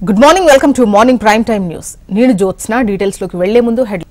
Good morning welcome to morning prime time news నేను జ్యోత్స్న డీటెయిల్స్లోకి వెళ్ళే ముందు head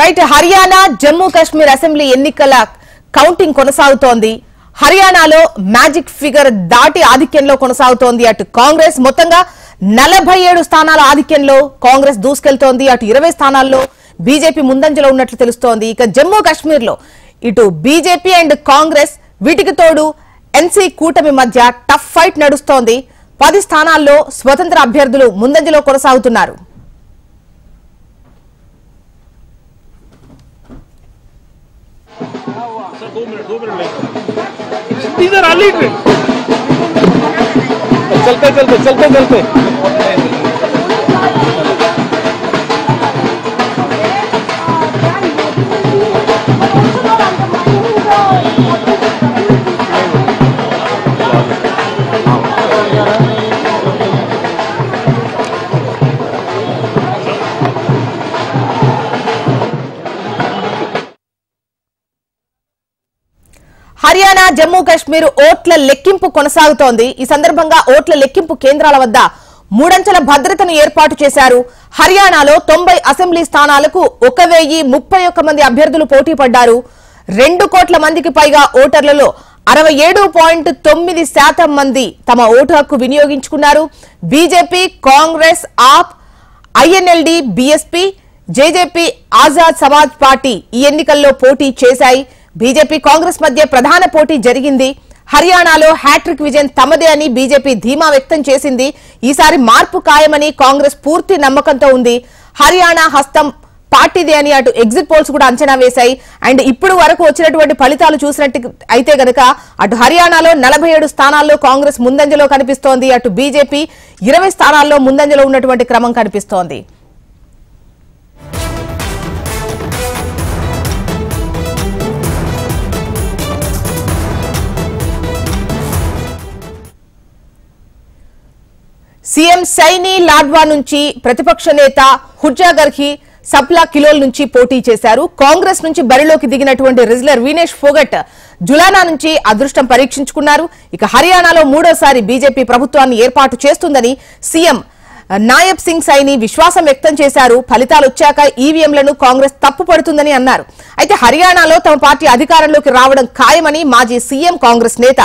right Haryana Jammu Kashmir assembly ఎన్నికల కౌంటింగ్ కొనసాగుతోంది. హర్యానాలో మ్యాజిక్ ఫిగర్ దాటి ఆధిక్యంలో కొనసాగుతోంది అటు కాంగ్రెస్. మొత్తంగా నలభై ఏడు స్థానాల ఆధిక్యంలో కాంగ్రెస్ దూసుకెళ్తోంది. అటు ఇరవై స్థానాల్లో బీజేపీ ముందంజలో ఉన్నట్లు తెలుస్తోంది. ఇక జమ్మూ కాశ్మీర్లో ఇటు బీజేపీ అండ్ కాంగ్రెస్ వీటికి తోడు ఎన్సీ కూటమి మధ్య టఫ్ ఫైట్ నడుస్తోంది. పది స్థానాల్లో స్వతంత్ర అభ్యర్థులు ముందంజలో కొనసాగుతున్నారు. चलते चलते चलते चलते। తెలంగాణ జమ్మూ కాశ్మీర్ ఓట్ల లెక్కింపు కొనసాగుతోంది. ఈ సందర్భంగా ఓట్ల లెక్కింపు కేంద్రాల వద్ద మూడంచెల భద్రతను ఏర్పాటు చేశారు. హర్యానాలో తొంభై అసెంబ్లీ స్థానాలకు ఒక వెయ్యి ముప్పై ఒక్క మంది అభ్యర్థులు పోటీ పడ్డారు. రెండు కోట్ల మందికి పైగా ఓటర్లలో అరవై ఏడు పాయింట్ తొమ్మిది శాతం మంది తమ ఓటు హక్కు వినియోగించుకున్నారు. BJP Congress AAP INLD BSP JJP Azad Samaj party ఈ ఎన్నికల్లో పోటీ చేశాయి. బీజేపీ కాంగ్రెస్ మధ్య ప్రధాన పోటీ జరిగింది. హర్యానాలో హ్యాట్రిక్ విజయం తమదే అని బీజేపీ ధీమా వ్యక్తం చేసింది. ఈసారి మార్పు ఖాయమని కాంగ్రెస్ పూర్తి నమ్మకంతో ఉంది. హర్యానా హస్తం పార్టీదే అని అటు ఎగ్జిట్ పోల్స్ కూడా అంచనా వేశాయి. అండ్ ఇప్పుడు వరకు వచ్చినటువంటి ఫలితాలు చూసినట్టు అయితే గనక అటు హర్యానాలో నలభై ఏడు స్థానాల్లో కాంగ్రెస్ ముందంజలో కనిపిస్తోంది. అటు బీజేపీ ఇరవై స్థానాల్లో ముందంజలో ఉన్నటువంటి క్రమం కనిపిస్తోంది. సీఎం సైని లాడ్వా నుంచి ప్రతిపక్ష నేత హుర్జాగర్హి సప్లా కిలోల్ నుంచి పోటీ చేశారు. కాంగ్రెస్ నుంచి బరిలోకి దిగినటువంటి రిజ్లర్ వినేష్ ఫోగట్ జులానా నుంచి అదృష్టం పరీక్షించుకున్నారు. ఇక హర్యానాలో మూడోసారి బీజేపీ ప్రభుత్వాన్ని ఏర్పాటు చేస్తుందని సీఎం నాయబ్ సింగ్ సైని విశ్వాసం వ్యక్తం చేశారు. ఫలితాలు వచ్చాక ఈవీఎంలను కాంగ్రెస్ తప్పు పడుతుందని అన్నారు. అయితే హర్యానాలో తమ పార్టీ అధికారంలోకి రావడం ఖాయమని మాజీ సీఎం కాంగ్రెస్ నేత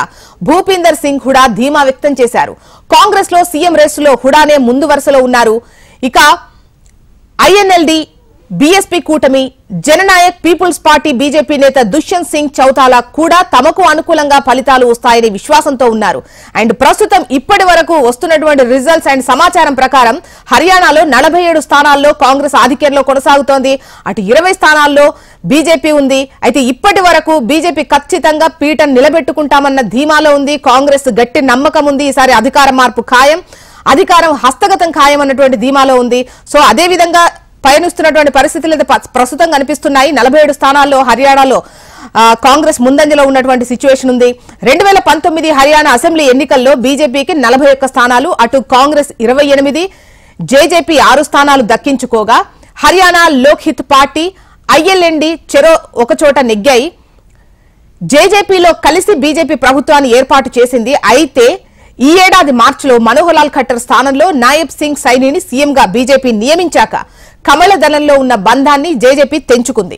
భూపీందర్ సింగ్ హుడా ధీమా వ్యక్తం చేశారు. కాంగ్రెస్లో సీఎం రేసులో హుడానే ముందు వరుసలో ఉన్నారు. ఇక ఐఎన్ఎల్డి బీఎస్పీ కూటమి జననాయక్ పీపుల్స్ పార్టీ బీజేపీ నేత దుష్యంత్ సింగ్ చౌతాలా కూడా తమకు అనుకూలంగా ఫలితాలు వస్తాయనే విశ్వాసంతో ఉన్నారు. అండ్ ప్రస్తుతం ఇప్పటి వరకు వస్తున్నటువంటి రిజల్ట్స్ అండ్ సమాచారం ప్రకారం హర్యానాలో నలభై ఏడు స్థానాల్లో కాంగ్రెస్ ఆధిక్యంలో కొనసాగుతోంది. అటు ఇరవై స్థానాల్లో బీజేపీ ఉంది. అయితే ఇప్పటి వరకు బీజేపీ ఖచ్చితంగా పీఠం నిలబెట్టుకుంటామన్న ధీమాలో ఉంది. కాంగ్రెస్ గట్టి నమ్మకం ఉంది. ఈసారి అధికార మార్పు ఖాయం అధికారం హస్తగతం ఖాయం అన్నటువంటి ధీమాలో ఉంది. సో అదేవిధంగా పయనిస్తున్నటువంటి పరిస్థితులు ప్రస్తుతం కనిపిస్తున్నాయి. నలభై ఏడు స్థానాల్లో హర్యానాలో కాంగ్రెస్ ముందంజలో ఉన్నటువంటి సిచ్యువేషన్ ఉంది. రెండు వేల పంతొమ్మిది హర్యానా అసెంబ్లీ ఎన్నికల్లో బీజేపీకి నలభై ఒక్క స్థానాలు అటు కాంగ్రెస్ ఇరవై ఎనిమిది జేజేపీ ఆరు స్థానాలు దక్కించుకోగా హర్యానా లోక్హిత్ పార్టీ ఐఎల్ఎన్డి చెరో ఒకచోట నెగ్గాయి. జేజేపీలో కలిసి బీజేపీ ప్రభుత్వాన్ని ఏర్పాటు చేసింది. అయితే ఈ ఏడాది మార్చిలో మనోహర్ లాల్ ఖట్టర్ స్థానంలో నాయబ్ సింగ్ సైనిని సీఎంగా బీజేపీ నియమించాక కమల దళంలో ఉన్న బంధాన్ని జేజేపీ తెంచుకుంది.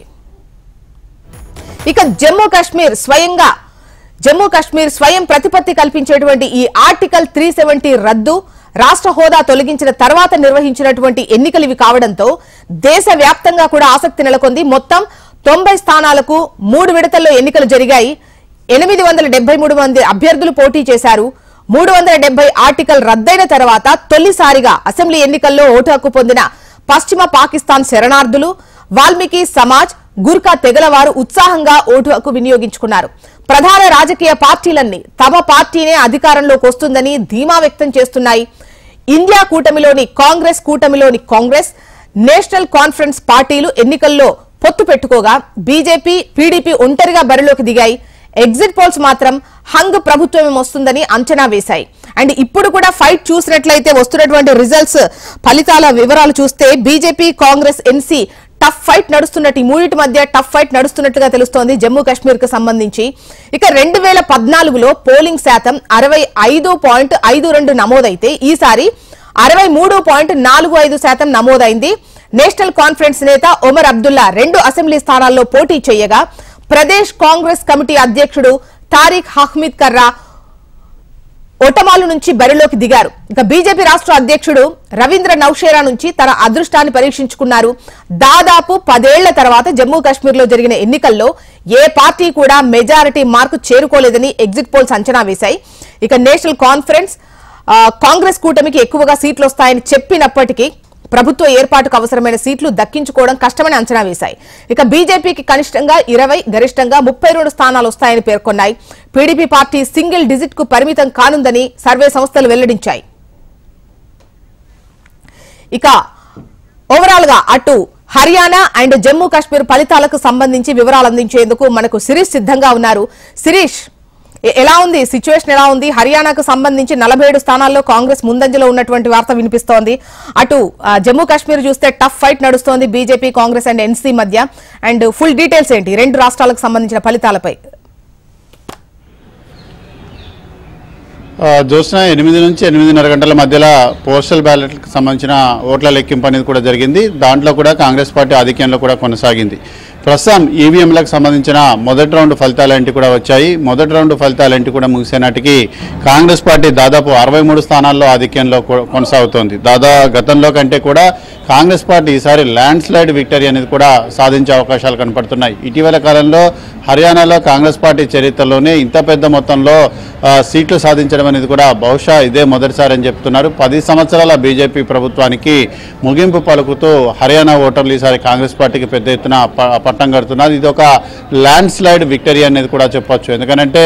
ఇక జమ్మూ కాశ్మీర్ స్వయంగా జమ్మూ కాశ్మీర్ స్వయం ప్రతిపత్తి కల్పించేటువంటి ఈ ఆర్టికల్ త్రీ సెవెంటీ రద్దు రాష్ట్ర హోదా తొలగించిన తర్వాత నిర్వహించినటువంటి ఎన్నికలు ఇవి కావడంతో దేశవ్యాప్తంగా కూడా ఆసక్తి నెలకొంది. మొత్తం తొంభై స్థానాలకు మూడు విడతల్లో ఎన్నికలు జరిగాయి. ఎనిమిది వందల డెబ్బై మూడు మంది అభ్యర్థులు పోటీ చేశారు. మూడు వందల డెబ్బై ఆర్టికల్ రద్దయిన తర్వాత తొలిసారిగా అసెంబ్లీ ఎన్నికల్లో ఓటు హక్కు పొందిన పశ్చిమ పాకిస్తాన్ శరణార్థులు వాల్మీకి సమాజ్ గుర్ఖా తెగలవారు ఉత్సాహంగా ఓటు హక్కు వినియోగించుకున్నారు. ప్రధాన రాజకీయ పార్టీలన్నీ తమ పార్టీనే అధికారంలోకి వస్తుందని ధీమా వ్యక్తం చేస్తున్నాయి. ఇండియా కూటమిలోని కాంగ్రెస్ కూటమిలోని కాంగ్రెస్ నేషనల్ కాన్ఫరెన్స్ పార్టీలు ఎన్నికల్లో పొత్తు పెట్టుకోగా బీజేపీ పీడీపీ ఒంటరిగా బరిలోకి దిగాయి. ఎగ్జిట్ పోల్స్ మాత్రం హంగ్ ప్రభుత్వం వస్తుందని అంచనా వేశాయి. అండ్ ఇప్పుడు కూడా ఫైట్ చూసినట్లయితే వస్తున్నటువంటి రిజల్ట్స్ ఫలితాల వివరాలు చూస్తే BJP Congress NC tough fight నడుస్తున్నట్టు ఈ మూడింటి మధ్య టఫ్ ఫైట్ నడుస్తున్నట్టుగా తెలుస్తోంది జమ్మూ కాశ్మీర్కు సంబంధించి. ఇక రెండు వేల పద్నాలుగులో పోలింగ్ శాతం అరవై ఐదు పాయింట్ ఐదు రెండు నమోదైతే ఈసారి అరవై మూడు పాయింట్ నాలుగు ఐదు శాతం నమోదైంది. నేషనల్ కాన్ఫరెన్స్ నేత ఒమర్ అబ్దుల్లా రెండు అసెంబ్లీ స్థానాల్లో పోటీ చేయగా ప్రదేశ్ కాంగ్రెస్ కమిటీ అధ్యక్షుడు తారిక్ హహ్మీద్ కర్రా ఒటమాలు నుంచి బరిలోకి దిగారు. ఇక బీజేపీ రాష్ట్ర అధ్యక్షుడు రవీంద్ర నౌషేరా నుంచి తన అదృష్టాన్ని పరీక్షించుకున్నారు. దాదాపు పదేళ్ళ తర్వాత జమ్మూ కాశ్మీర్లో జరిగిన ఎన్నికల్లో ఏ పార్టీ కూడా మెజారిటీ మార్కు చేరుకోలేదని ఎగ్జిట్ పోల్స్ అంచనా వేశాయి. ఇక నేషనల్ కాన్ఫరెన్స్ కాంగ్రెస్ కూటమికి ఎక్కువగా సీట్లు వస్తాయని చెప్పినప్పటికీ ప్రభుత్వ ఏర్పాటుకు అవసరమైన సీట్లు దక్కించుకోవడం కష్టమని అంచనా వేశాయి. ఇక బీజేపీకి కనిష్టంగా ఇరవై గరిష్టంగా ముప్పై రెండు స్థానాలు వస్తాయని పేర్కొన్నాయి. పీడీపీ పార్టీ సింగిల్ డిజిట్కు పరిమితం కానుందని సర్వే సంస్థలు వెల్లడించాయి. ఇక ఓవరాల్గా అటు హర్యానా అండ్ జమ్మూ కాశ్మీర్ ఫలితాలకు సంబంధించి వివరాలు అందించేందుకు మనకు శిరీష్ సిద్ధంగా ఉన్నారు. శిరీష్ ఎలా ఉంది? సిచ్యువేషన్ ఎలా ఉంది? హర్యానాకు సంబంధించి నలభై ఏడు స్థానాల్లో కాంగ్రెస్ ముందంజలో ఉన్నటువంటి వార్త వినిపిస్తోంది. అటు జమ్మూ కాశ్మీర్ చూస్తే టఫ్ ఫైట్ నడుస్తోంది బీజేపీ కాంగ్రెస్ అండ్ ఎన్సీ మధ్య. అండ్ ఫుల్ డీటెయిల్స్ ఏంటి? రెండు రాష్ట్రాలకు సంబంధించిన ఫలితాలపై. ఆ, ఎనిమిది నుంచి ఎనిమిదిన్నర గంటల మధ్యలో పోస్టల్ బ్యాలెట్కి సంబంధించిన ఓట్ల లెక్కింపు అనేది కూడా జరిగింది. దాంట్లో కూడా కాంగ్రెస్ పార్టీ ఆధిక్యంలో కూడా కొనసాగింది. ప్రస్తుతం ఈవీఎంలకు సంబంధించిన మొదటి రౌండ్ ఫలితాలేంటి కూడా వచ్చాయి. మొదటి రౌండ్ ఫలితాలేంటి కూడా ముగిసేనాటికి కాంగ్రెస్ పార్టీ దాదాపు అరవై మూడు స్థానాల్లో ఆధిక్యంలో కొనసాగుతోంది. దాదా గతంలో కంటే కూడా కాంగ్రెస్ పార్టీ ఈసారి ల్యాండ్ స్లైడ్ విక్టరీ అనేది కూడా సాధించే అవకాశాలు కనపడుతున్నాయి. ఇటీవల కాలంలో హర్యానాలో కాంగ్రెస్ పార్టీ చరిత్రలోనే ఇంత పెద్ద మొత్తంలో సీట్లు సాధించడం అనేది కూడా బహుశా ఇదే మొదటిసారి అని చెప్తున్నారు. పది సంవత్సరాల బీజేపీ ప్రభుత్వానికి ముగింపు పలుకుతూ హర్యానా ఓటర్లు ఈసారి కాంగ్రెస్ పార్టీకి పెద్ద ఎత్తున ప- పట్టం కడుతున్నారు. ఇది ఒక ల్యాండ్ స్లైడ్ విక్టరీ అనేది కూడా చెప్పొచ్చు. ఎందుకంటే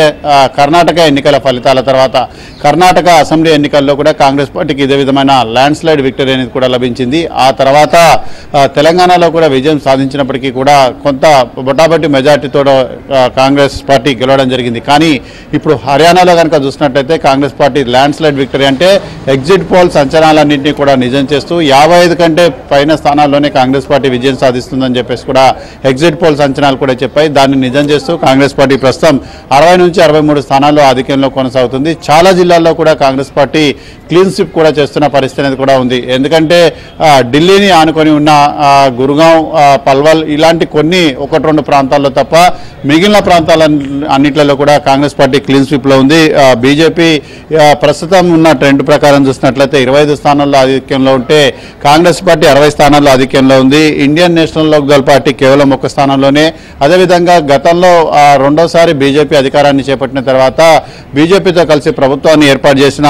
కర్ణాటక ఎన్నికల ఫలితాల తర్వాత కర్ణాటక అసెంబ్లీ ఎన్నికల్లో కూడా కాంగ్రెస్ పార్టీకి ఇదే విధమైన ల్యాండ్ స్లైడ్ విక్టరీ అనేది కూడా లభించింది. ఆ తర్వాత తెలంగాణలో కూడా విజయం సాధించినప్పటికీ కూడా కొంత బొటాబట్టి మెజార్టీతో కాంగ్రెస్ పార్టీ గెలవడం జరిగింది. కానీ ఇప్పుడు హర్యానాలో కనుక చూసినట్టయితే Congress party landslide victory అంటే ఎగ్జిట్ పోల్స్ అంచనాలన్నింటినీ కూడా నిజం చేస్తూ యాభై ఐదు కంటే పైన స్థానాల్లోనే కాంగ్రెస్ పార్టీ విజయం సాధిస్తుందని చెప్పేసి కూడా ఎగ్జిట్ పోల్స్ అంచనాలు కూడా చెప్పాయి. దాన్ని నిజం చేస్తూ కాంగ్రెస్ పార్టీ ప్రస్తుతం అరవై నుంచి అరవై మూడు స్థానాల్లో ఆధిక్యంలో కొనసాగుతుంది. చాలా జిల్లాల్లో కూడా కాంగ్రెస్ పార్టీ క్లీన్ స్విప్ కూడా చేస్తున్న పరిస్థితి అనేది కూడా ఉంది. ఎందుకంటే ఢిల్లీని ఆనుకొని ఉన్న గురుగాం పల్వల్ ఇలాంటి కొన్ని ఒకటి రెండు ప్రాంతాల్లో తప్ప మిగిలిన ప్రాంతాల అన్నింటిలో కూడా కాంగ్రెస్ పార్టీ క్లీన్ స్విప్లో ఉంది. బీజేపీ ప్రస్తుతం ఉన్న ట్రెండ్ ప్రకారం చూసినట్లయితే ఇరవై ఐదు స్థానాల్లో ఆధిక్యంలో ఉంటే కాంగ్రెస్ పార్టీ అరవై స్థానాల్లో ఆధిక్యంలో ఉంది. ఇండియన్ నేషనల్ లోక్దల్ పార్టీ కేవలం ఒక స్థానంలోనే. అదేవిధంగా గతంలో రెండోసారి బీజేపీ అధికారాన్ని చేపట్టిన తర్వాత బీజేపీతో కలిసి ప్రభుత్వాన్ని ఏర్పాటు చేసిన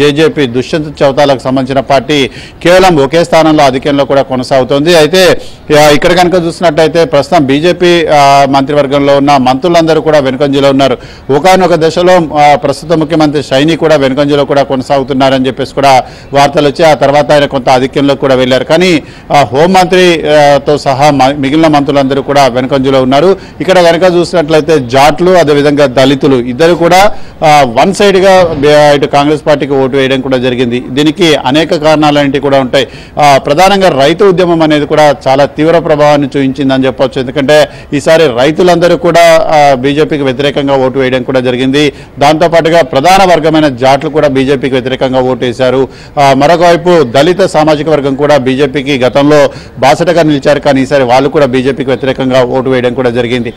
జేజేపీ దుష్యంత్ చౌతాలకు సంబంధించిన పార్టీ కేవలం ఒకే స్థానంలో ఆధిక్యంలో కూడా కొనసాగుతోంది. అయితే ఇక్కడ కనుక చూసినట్టయితే ప్రస్తుతం బీజేపీ మంత్రివర్గంలో ఉన్న మంత్రులందరూ కూడా వెనుకంజలో ఉన్నారు. ఒకనొక దశలో ప్రస్తుత ముఖ్యమంత్రి షైని కూడా వెనుకంజలో కూడా కొనసాగుతున్నారని చెప్పేసి కూడా వార్తలు వచ్చి ఆ తర్వాత ఆయన కొంత ఆధిక్యంలో కూడా వెళ్ళారు. కానీ హోంమంత్రితో తో సహా మిగిలిన మంత్రులు మంత్రులందరూ కూడా వెనకంజలో ఉన్నారు. ఇక్కడ కనుక చూసినట్లయితే జాట్లు అదేవిధంగా దళితులు ఇద్దరు కూడా వన్ సైడ్గా ఇటు కాంగ్రెస్ పార్టీకి ఓటు వేయడం కూడా జరిగింది. దీనికి అనేక కారణాలు కూడా ఉంటాయి. ప్రధానంగా రైతు ఉద్యమం అనేది కూడా చాలా తీవ్ర ప్రభావాన్ని చూపించిందని చెప్పొచ్చు. ఎందుకంటే ఈసారి రైతులందరూ కూడా బీజేపీకి వ్యతిరేకంగా ఓటు వేయడం కూడా జరిగింది. దాంతో పాటుగా ప్రధాన వర్గమైన జాట్లు కూడా బీజేపీకి వ్యతిరేకంగా ఓటు వేశారు. ఆ, మరొక వైపు దళిత సామాజిక వర్గం కూడా బీజేపీకి గతంలో బాసటగా నిలిచారు. కానీ ఈసారి వాళ్ళు కూడా బీజేపీకి వ్యతిరేకంగా ఓటు వేయడం కూడా జరిగింది.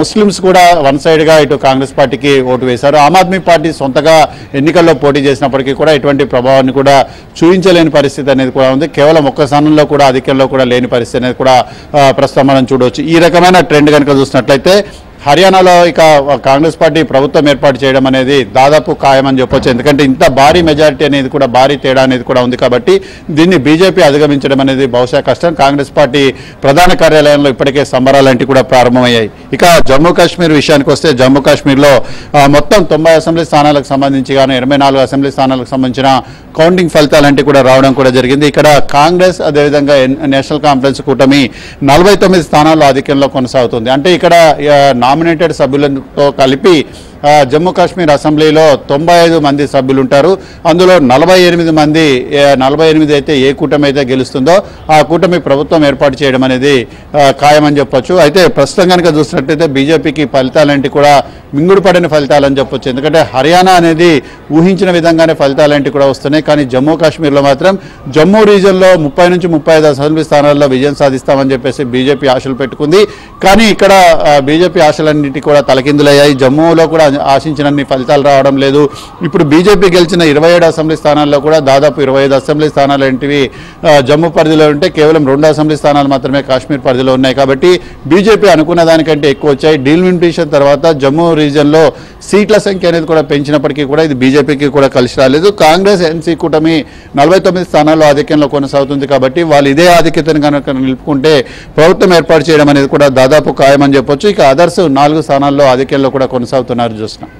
ముస్లిమ్స్ కూడా వన్ సైడ్గా ఇటు కాంగ్రెస్ పార్టీకి ఓటు వేశారు. ఆమ్ ఆద్మీ పార్టీ సొంతగా ఎన్నికల్లో పోటీ చేసినప్పటికీ కూడా ఎటువంటి ప్రభావాన్ని కూడా చూపించలేని పరిస్థితి అనేది కూడా ఉంది. కేవలం ఒక్క స్థానంలో కూడా అధికంలో కూడా లేని పరిస్థితి అనేది కూడా ప్రస్తుతం మనం చూడవచ్చు ఈ రకమైన ట్రెండ్ కనుక చూసినట్లయితే హర్యానాలో ఇక కాంగ్రెస్ పార్టీ ప్రభుత్వం ఏర్పాటు చేయడం అనేది దాదాపు ఖాయమని చెప్పొచ్చు. ఎందుకంటే ఇంత భారీ మెజారిటీ అనేది కూడా భారీ తేడా అనేది కూడా ఉంది కాబట్టి దీన్ని బీజేపీ అధిగమించడం అనేది బహుశా కష్టం. కాంగ్రెస్ పార్టీ ప్రధాన కార్యాలయంలో ఇప్పటికే సంబరాలంటి కూడా ప్రారంభమయ్యాయి. ఇక జమ్మూ కాశ్మీర్ విషయానికి వస్తే జమ్మూ కాశ్మీర్లో మొత్తం తొంభై అసెంబ్లీ స్థానాలకు సంబంధించి గాను ఇరవై నాలుగు అసెంబ్లీ స్థానాలకు సంబంధించిన కౌంటింగ్ ఫలితాలంటే కూడా రావడం కూడా జరిగింది. ఇక్కడ కాంగ్రెస్ అదేవిధంగా నేషనల్ కాన్ఫరెన్స్ కూటమి నలభై తొమ్మిది స్థానాల్లో ఆధిక్యంలో కొనసాగుతుంది. అంటే ఇక్కడ నామినేటెడ్ సభ్యులతో కలిపి జమ్మూ కాశ్మీర్ అసెంబ్లీలో తొంభై ఐదు మంది సభ్యులు ఉంటారు అందులో నలభై ఎనిమిది మంది నలభై ఎనిమిది అయితే ఏ కూటమి అయితే గెలుస్తుందో ఆ కూటమి ప్రభుత్వం ఏర్పాటు చేయడం అనేది ఖాయమని చెప్పొచ్చు. అయితే ప్రస్తుతం కనుక చూసినట్టయితే బీజేపీకి ఫలితాలంటే కూడా మింగుడుపడిన ఫలితాలని చెప్పొచ్చు. ఎందుకంటే హర్యానా అనేది ఊహించిన విధంగానే ఫలితాలంటే కూడా వస్తున్నాయి. కానీ జమ్మూ కాశ్మీర్లో మాత్రం జమ్మూ రీజన్లో ముప్పై నుంచి ముప్పై ఐదు అసెంబ్లీ స్థానాల్లో విజయం సాధిస్తామని చెప్పేసి బీజేపీ ఆశలు పెట్టుకుంది. కానీ ఇక్కడ బీజేపీ ఆశలన్నిటి కూడా తలకిందులయ్యాయి. జమ్మూలో కూడా ఆశించినన్ని ఫలితాలు రావడం లేదు. ఇప్పుడు బీజేపీ గెలిచిన ఇరవై ఏడు అసెంబ్లీ స్థానాల్లో కూడా దాదాపు ఇరవై ఐదు అసెంబ్లీ స్థానాలు ఏంటివి? జమ్మూ పరిధిలో ఉంటే కేవలం రెండు అసెంబ్లీ స్థానాలు మాత్రమే కాశ్మీర్ పరిధిలో ఉన్నాయి. కాబట్టి బీజేపీ అనుకున్న దానికంటే ఎక్కువ వచ్చాయి. డీల్ డీలిమిటేషన్ తర్వాత జమ్మూ రీజియన్లో సీట్ల సంఖ్య అనేది కూడా పెంచినప్పటికీ కూడా ఇది బీజేపీకి కూడా కలిసి రాలేదు. కాంగ్రెస్ ఎన్సీ కూటమి నలభై తొమ్మిది స్థానాల్లో ఆధిక్యంలో కొనసాగుతుంది కాబట్టి వాళ్ళు ఇదే ఆధిక్యతను కనుక నిలుపుకుంటే ప్రభుత్వం ఏర్పాటు చేయడం అనేది కూడా దాదాపు ఖాయమని చెప్పొచ్చు. ఇక అదర్స్ నాలుగు స్థానాల్లో ఆధిక్యంలో కూడా కొనసాగుతున్నారు చూస్తున్నాం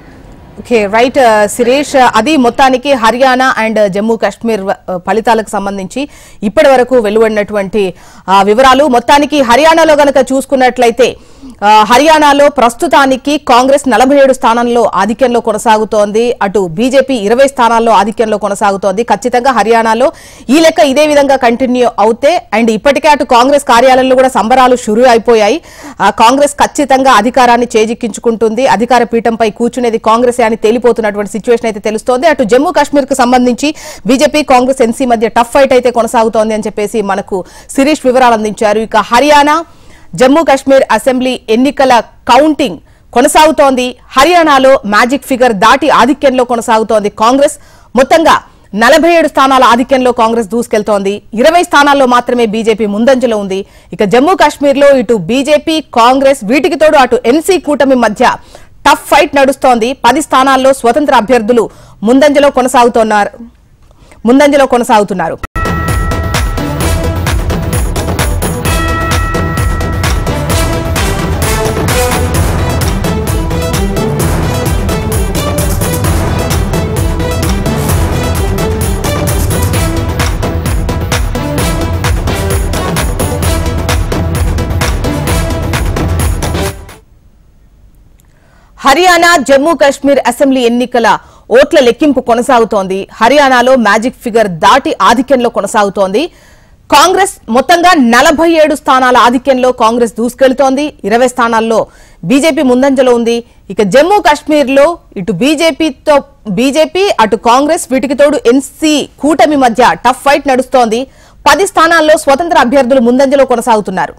ఓకే రైట్ శిరీష్ అది మొత్తానికి హర్యానా అండ్ జమ్మూ కాశ్మీర్ uh, ఫలితాలకు సంబంధించి ఇప్పటి వరకు వెలువడినటువంటి వివరాలు. మొత్తానికి హర్యానాలో గనక చూసుకున్నట్లయితే హర్యానాలో ప్రస్తుతానికి కాంగ్రెస్ నలభై ఏడు స్థానంలో ఆధిక్యంలో కొనసాగుతోంది. అటు బీజేపీ ఇరవై స్థానాల్లో ఆధిక్యంలో కొనసాగుతోంది. ఖచ్చితంగా హర్యానాలో ఈ లెక్క ఇదే విధంగా కంటిన్యూ అవుతే అండ్ ఇప్పటికే అటు కాంగ్రెస్ కార్యాలయంలో కూడా సంబరాలు షురూ అయిపోయాయి. కాంగ్రెస్ ఖచ్చితంగా అధికారాన్ని చేజిక్కించుకుంటుంది. అధికార పీఠంపై కూర్చునేది కాంగ్రెస్ అని తేలిపోతున్నటువంటి సిచ్యువేషన్ అయితే తెలుస్తోంది. అటు జమ్మూ కాశ్మీర్కు సంబంధించి బీజేపీ కాంగ్రెస్ ఎన్సీ మధ్య టఫ్ ఫైట్ అయితే కొనసాగుతోంది అని చెప్పేసి మనకు శిరీష్ వివరాలు అందించారు. ఇక హర్యానా జమ్మూ కాశ్మీర్ అసెంబ్లీ ఎన్నికల కౌంటింగ్ కొనసాగుతోంది. హర్యానాలో మ్యాజిక్ ఫిగర్ దాటి ఆధిక్యంలో కొనసాగుతోంది కాంగ్రెస్. మొత్తంగా నలభై ఏడు స్థానాల ఆధిక్యంలో కాంగ్రెస్ దూసుకెళ్తోంది. ఇరవై స్థానాల్లో మాత్రమే బీజేపీ ముందంజలో ఉంది. ఇక జమ్మూ కాశ్మీర్లో ఇటు బీజేపీ కాంగ్రెస్ వీటికి తోడు అటు ఎన్సీ కూటమి మధ్య టఫ్ ఫైట్ నడుస్తోంది. పది స్థానాల్లో స్వతంత్ర అభ్యర్థులు ముందంజలో కొనసాగుతున్నారు. ముందంజలో కొనసాగుతున్నారు. హర్యానా జమ్మూ కాశ్మీర్ అసెంబ్లీ ఎన్నికల ఓట్ల లెక్కింపు కొనసాగుతోంది. హర్యానాలో మ్యాజిక్ ఫిగర్ దాటి ఆధిక్యంలో కొనసాగుతోంది. కాంగ్రెస్ మొత్తంగా నలభై ఏడు స్థానాల ఆధిక్యంలో కాంగ్రెస్ దూసుకెళ్తోంది. ఇరవై స్థానాల్లో బీజేపీ ముందంజలో ఉంది. ఇక జమ్మూ కాశ్మీర్లో ఇటు బీజేపీతో బీజేపీ అటు కాంగ్రెస్ వీటికి తోడు ఎన్సీ కూటమి మధ్య టఫ్ ఫైట్ నడుస్తోంది. పది స్థానాల్లో స్వతంత్ర అభ్యర్థులు ముందంజలో కొనసాగుతున్నారు.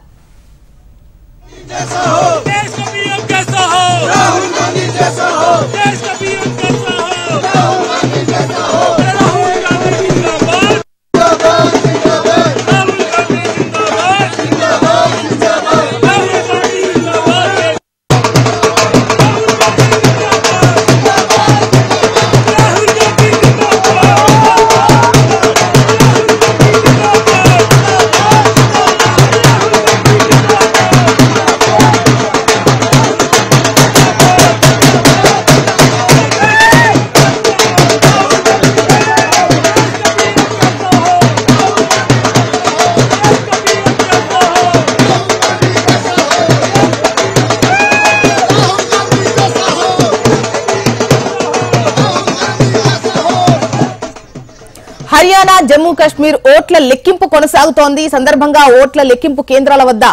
హర్యానా జమ్మూ కాశ్మీర్ ఓట్ల లెక్కింపు కొనసాగుతోంది. ఈ సందర్భంగా ఓట్ల లెక్కింపు కేంద్రాల వద్ద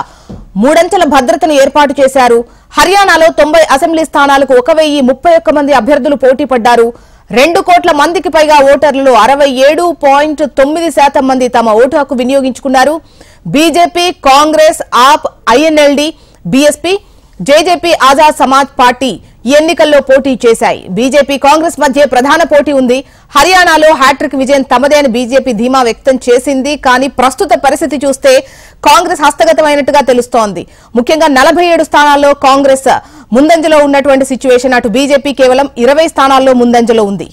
మూడంచెల భద్రతను ఏర్పాటు చేశారు. హర్యానాలో తొంభై అసెంబ్లీ స్థానాలకు ఒక వెయ్యి ముప్పై ఒక్క మంది అభ్యర్థులు పోటీ పడ్డారు. రెండు కోట్ల మందికి పైగా ఓటర్లలో అరవై ఏడు పాయింట్ తొమ్మిది శాతం మంది తమ ఓటు హక్కు వినియోగించుకున్నారు. BJP Congress AAP INLD BSP JJP Azad Samaj party ఎన్నికల్లో పోటీ చేశాయి. బీజేపీ కాంగ్రెస్ మధ్య ప్రధాన పోటీ ఉంది. హర్యానాలో హ్యాట్రిక్ విజయం తమదే అని బీజేపీ ధీమా వ్యక్తం చేసింది. కానీ ప్రస్తుత పరిస్థితి చూస్తే కాంగ్రెస్ హస్తగతమైనట్టుగా తెలుస్తోంది. ముఖ్యంగా నలభై ఏడు స్థానాల్లో కాంగ్రెస్ ముందంజలో ఉన్నటువంటి సిచ్యువేషన్. అటు బీజేపీ కేవలం ఇరవై స్థానాల్లో ముందంజలో ఉంది.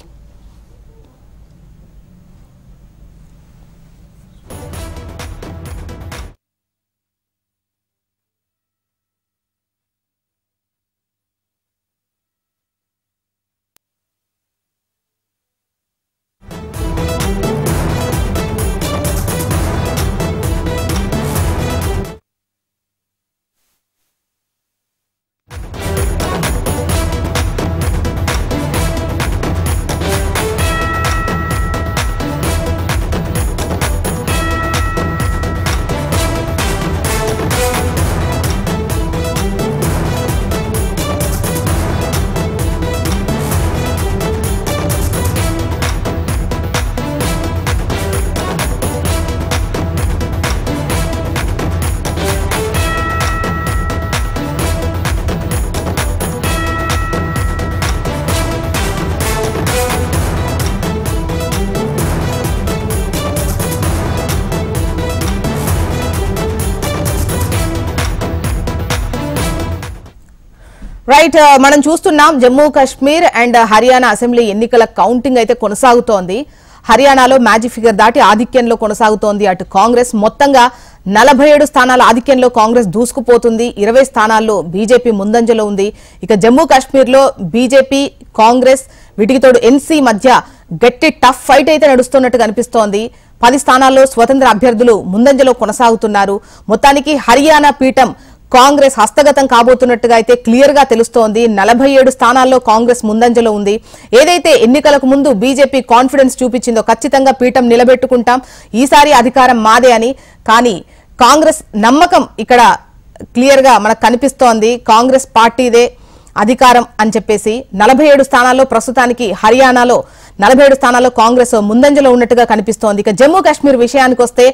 రైట్ uh, మనం చూస్తున్నాం Jammu Kashmir and uh, Haryana assembly ఎన్నికల కౌంటింగ్ అయితే కొనసాగుతోంది. హర్యానాలో మ్యాజిక్ ఫిగర్ దాటి ఆధిక్యంలో కొనసాగుతోంది. అటు కాంగ్రెస్ మొత్తంగా నలభై ఏడు స్థానాల ఆధిక్యంలో కాంగ్రెస్ దూసుకుపోతుంది. ఇరవై స్థానాల్లో బీజేపీ ముందంజలో ఉంది. ఇక జమ్మూ కాశ్మీర్లో బీజేపీ కాంగ్రెస్ వీటికి తోడు ఎన్సీ మధ్య గట్టి టఫ్ ఫైట్ అయితే నడుస్తున్నట్టు కనిపిస్తోంది పది స్థానాల్లో స్వతంత్ర అభ్యర్థులు ముందంజలో కొనసాగుతున్నారు. మొత్తానికి హర్యానా పీఠం కాంగ్రెస్ హస్తగతం కాబోతున్నట్టుగా అయితే క్లియర్గా తెలుస్తోంది. నలభై ఏడు స్థానాల్లో కాంగ్రెస్ ముందంజలో ఉంది. ఏదైతే ఎన్నికలకు ముందు బీజేపీ కాన్ఫిడెన్స్ చూపించిందో ఖచ్చితంగా పీఠం నిలబెట్టుకుంటాం. ఈసారి అధికారం మాదే అని. కానీ కాంగ్రెస్ నమ్మకం ఇక్కడ క్లియర్గా మనకు కనిపిస్తోంది. కాంగ్రెస్ పార్టీదే అధికారం అని చెప్పేసి నలభై ఏడు స్థానాల్లో ప్రస్తుతానికి హర్యానాలో నలభై ఏడు స్థానాల్లో కాంగ్రెస్ ముందంజలో ఉన్నట్టుగా కనిపిస్తోంది. ఇక జమ్మూ కాశ్మీర్ విషయానికి వస్తే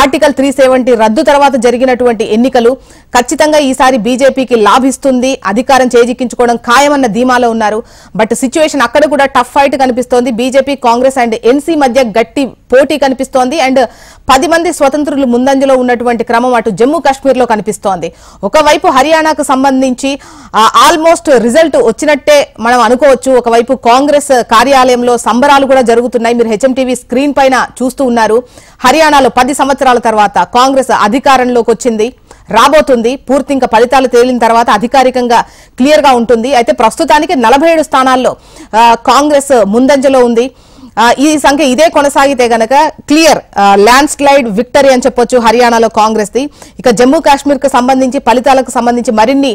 ఆర్టికల్ త్రీ సెవెంటీ రద్దు తర్వాత జరిగినటువంటి ఎన్నికలు ఖచ్చితంగా ఈసారి బీజేపీకి లాభిస్తుంది. అధికారం చేజిక్కించుకోవడం ఖాయమన్న ధీమాలో ఉన్నారు. బట్ సిచ్యువేషన్ అక్కడ కూడా టఫ్ ఫైట్ కనిపిస్తోంది. బీజేపీ కాంగ్రెస్ అండ్ ఎన్సీ మధ్య గట్టి పోటీ కనిపిస్తోంది. అండ్ పది మంది స్వతంత్రులు ముందంజలో ఉన్నటువంటి క్రమం అటు జమ్మూ కాశ్మీర్లో కనిపిస్తోంది. ఒకవైపు హర్యానాకు సంబంధించి ఆల్మోస్ట్ రిజల్ట్ వచ్చినట్టే మనం అనుకోవచ్చు. ఒకవైపు కాంగ్రెస్ కార్యాలయంలో సంబరాలు కూడా జరుగుతున్నాయి. మీరు హెచ్ఎం టీవీ స్క్రీన్ పైన చూస్తూ ఉన్నారు. హర్యానాలో పది సంవత్సరాల తర్వాత కాంగ్రెస్ అధికారంలోకి వచ్చింది. రాబోతుంది. పూర్తి ఇంకా ఫలితాలు తేలిన తర్వాత అధికారికంగా క్లియర్గా ఉంటుంది. అయితే ప్రస్తుతానికి నలభై ఏడు స్థానాల్లో కాంగ్రెస్ ముందంజలో ఉంది. ఈ సంఖ్య ఇదే కొనసాగితే గనక క్లియర్ ల్యాండ్ స్లైడ్ విక్టరీ అని చెప్పొచ్చు హర్యానాలో కాంగ్రెస్ ది ఇక జమ్మూ కాశ్మీర్కు సంబంధించి ఫలితాలకు సంబంధించి మరిన్ని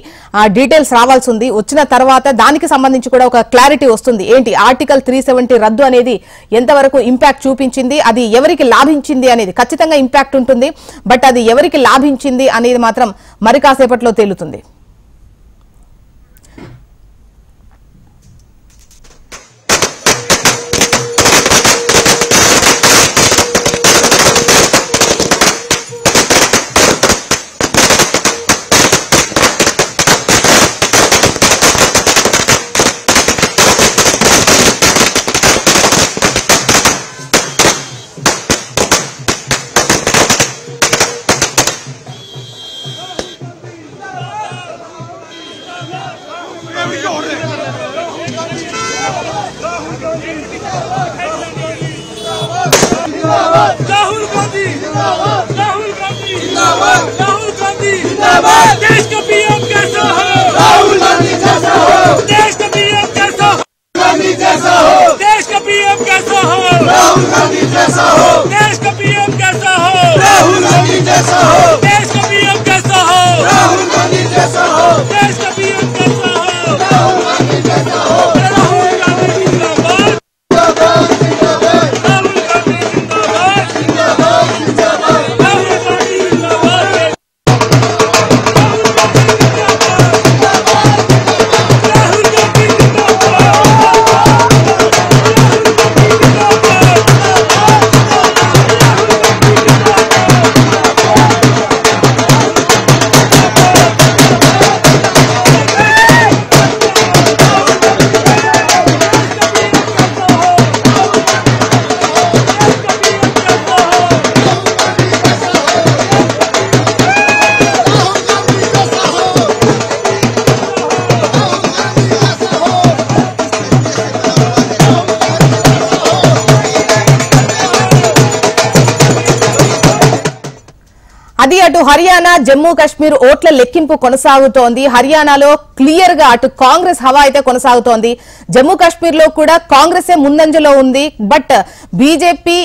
డీటెయిల్స్ రావాల్సి ఉంది. వచ్చిన తర్వాత దానికి సంబంధించి కూడా ఒక క్లారిటీ వస్తుంది. ఏంటి? ఆర్టికల్ త్రీ రద్దు అనేది ఎంతవరకు ఇంపాక్ట్ చూపించింది? అది ఎవరికి లాభించింది అనేది ఖచ్చితంగా ఇంపాక్ట్ ఉంటుంది. బట్ అది ఎవరికి లాభించింది అనేది మాత్రం మరి కాసేపట్లో తేలుతుంది. राहुल गांधी राहुल गांधी देश का पीएम कैसा हो। राहुल गांधी जैसा हो। देश का पीएम कैसा हो गांधी जैसा हो देश का पीएम कैसा हो। राहुल गांधी जैसा हो। అది అటు హర్యానా జమ్మూ కాశ్మీర్ ఓట్ల లెక్కింపు కొనసాగుతోంది. హర్యానాలో క్లియర్గా అటు కాంగ్రెస్ హవా అయితే కొనసాగుతోంది. జమ్మూ కాశ్మీర్లో కూడా కాంగ్రెసే ముందంజలో ఉంది. But BJP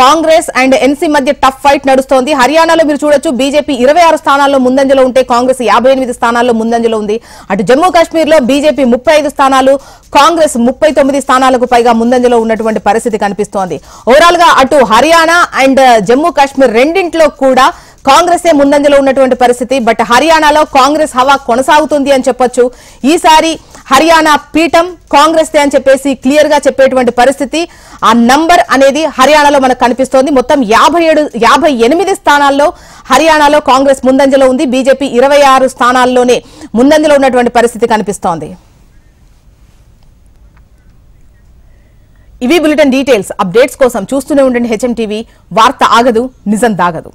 Congress and NC మధ్య టఫ్ ఫైట్ నడుస్తోంది. హర్యానాలో మీరు చూడొచ్చు బీజేపీ ఇరవై ఆరు స్థానాల్లో ముందంజలో ఉంటే కాంగ్రెస్ యాభై ఎనిమిది స్థానాల్లో ముందంజలో ఉంది. అటు జమ్మూ కాశ్మీర్లో బీజేపీ ముప్పై ఐదు స్థానాలు కాంగ్రెస్ ముప్పై తొమ్మిది స్థానాలకు పైగా ముందంజలో ఉన్నటువంటి పరిస్థితి కనిపిస్తోంది. ఓవరాల్గా అటు హర్యానా అండ్ జమ్మూ కాశ్మీర్ రెండింటిలో కూడా కాంగ్రెసే ముందంజలో ఉన్నటువంటి పరిస్థితి బట్ హర్యానాలో కాంగ్రెస్ హవా కొనసాగుతుంది అని చెప్పొచ్చు. ఈసారి హర్యానా పీఠం కాంగ్రెస్ అని చెప్పేసి క్లియర్గా చెప్పేటువంటి పరిస్థితి. ఆ నంబర్ అనేది హర్యానాలో మనకు కనిపిస్తోంది. మొత్తం యాభై ఏడు యాభై ఎనిమిది స్థానాల్లో హర్యానాలో కాంగ్రెస్ ముందంజలో ఉంది. బీజేపీ ఇరవై ఆరు స్థానాల్లోనే ముందంజలో ఉన్నటువంటి పరిస్థితి కనిపిస్తోంది. ఇవి బులెటిన్ డీటెయిల్స్ అప్డేట్స్ కోసం చూస్తూనే ఉండండి. హెచ్ఎం టీవీ వార్త ఆగదు నిజం దాగదు.